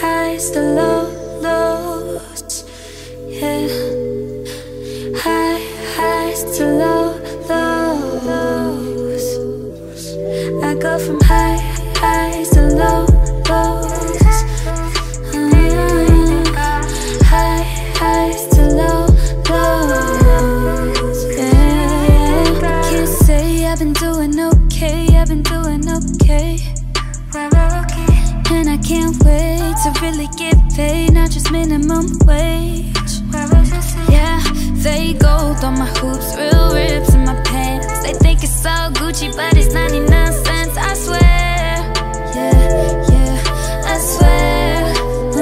highs to low lows. Yeah, high highs to low lows. I go from high highs to low can't wait to really get paid, not just minimum wage. Yeah, they gold on my hoops, real rips in my pants. They think it's all Gucci, but it's 99 cents, I swear. Yeah, yeah, I swear.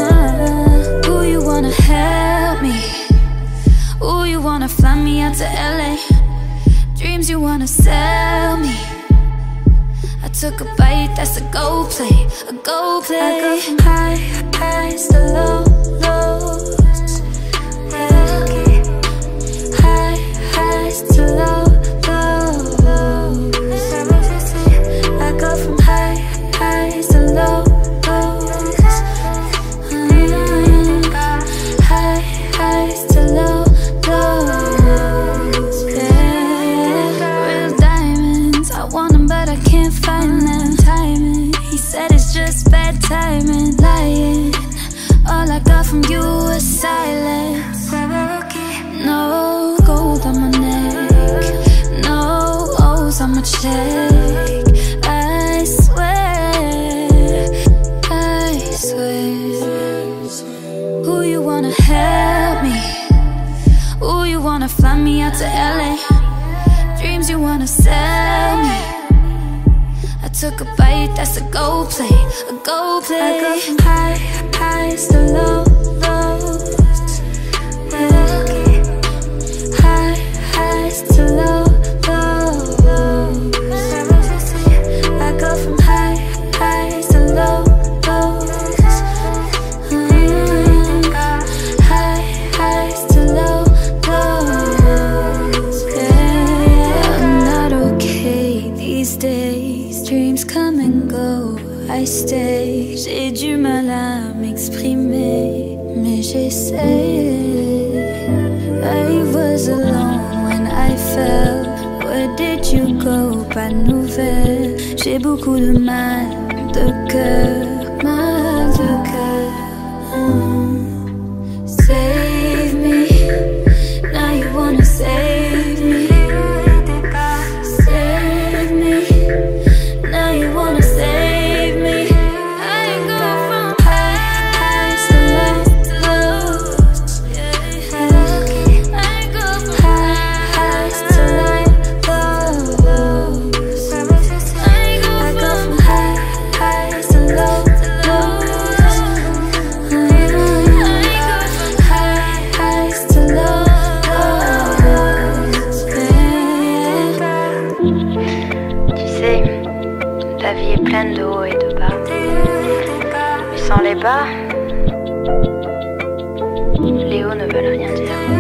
Uh, Who you wanna help me? Ooh, you wanna fly me out to LA? Dreams you wanna sell me? I took a bite, that's a go play, a go play. I go from high highs just bad timing. Lying, all I got from you was silence. No gold on my neck, no O's on my check. I swear, I swear. Who you wanna help me? Ooh, you wanna fly me out to LA? Dreams you wanna sell me? Took a bite, that's a go play, a go play. I go from high highs to low Stay. J'ai du mal à m'exprimer, mais j'essaie. I was alone when I fell. Where did you go? Pas de nouvelles. J'ai beaucoup de mal de cœur, et de bas. Sans les bas, les hauts ne veulent rien dire.